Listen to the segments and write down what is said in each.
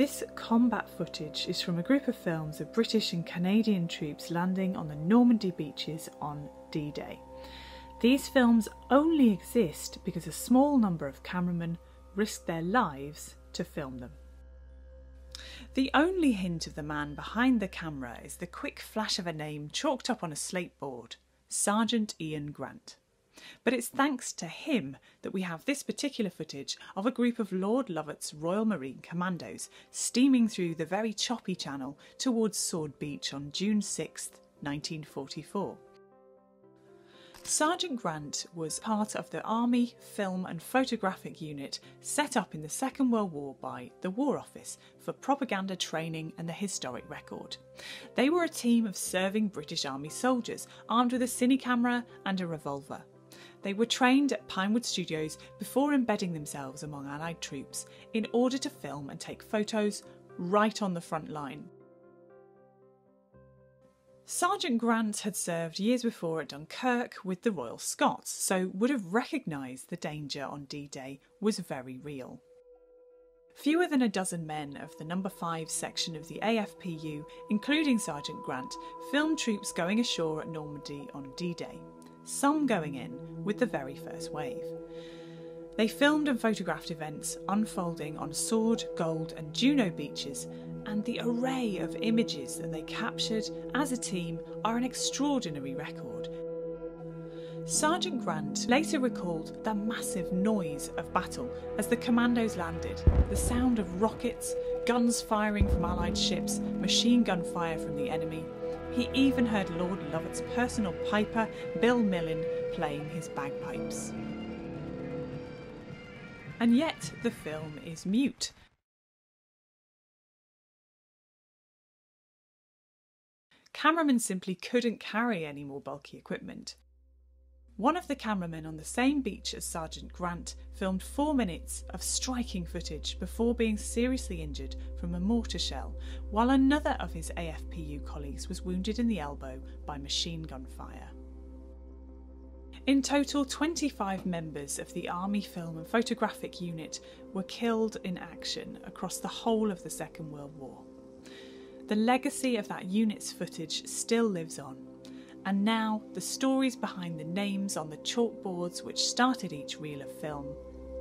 This combat footage is from a group of films of British and Canadian troops landing on the Normandy beaches on D Day. These films only exist because a small number of cameramen risked their lives to film them. The only hint of the man behind the camera is the quick flash of a name chalked up on a slate board Sergeant Ian Grant. But it's thanks to him that we have this particular footage of a group of Lord Lovat's Royal Marine Commandos steaming through the very choppy channel towards Sword Beach on June 6, 1944. Sergeant Grant was part of the Army Film and Photographic Unit set up in the Second World War by the War Office for propaganda training and the historic record. They were a team of serving British Army soldiers armed with a cine camera and a revolver. They were trained at Pinewood Studios before embedding themselves among Allied troops in order to film and take photos right on the front line. Sergeant Grant had served years before at Dunkirk with the Royal Scots, so would have recognised the danger on D Day was very real. Fewer than a dozen men of the number 5 section of the AFPU, including Sergeant Grant, filmed troops going ashore at Normandy on D Day some going in with the very first wave. They filmed and photographed events unfolding on Sword, Gold, and Juno beaches, and the array of images that they captured as a team are an extraordinary record. Sergeant Grant later recalled the massive noise of battle as the commandos landed, the sound of rockets, guns firing from Allied ships, machine gun fire from the enemy, he even heard Lord Lovat's personal piper, Bill Millin, playing his bagpipes. And yet the film is mute. Cameramen simply couldn't carry any more bulky equipment. One of the cameramen on the same beach as Sergeant Grant filmed four minutes of striking footage before being seriously injured from a mortar shell, while another of his AFPU colleagues was wounded in the elbow by machine gun fire. In total, 25 members of the Army Film and Photographic Unit were killed in action across the whole of the Second World War. The legacy of that unit's footage still lives on and now the stories behind the names on the chalkboards which started each reel of film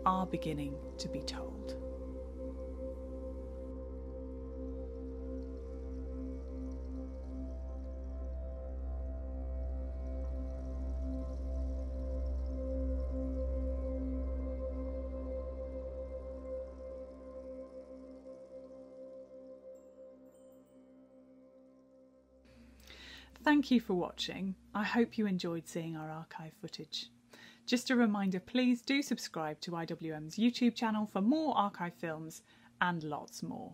are beginning to be told. Thank you for watching. I hope you enjoyed seeing our archive footage. Just a reminder, please do subscribe to IWM's YouTube channel for more archive films and lots more.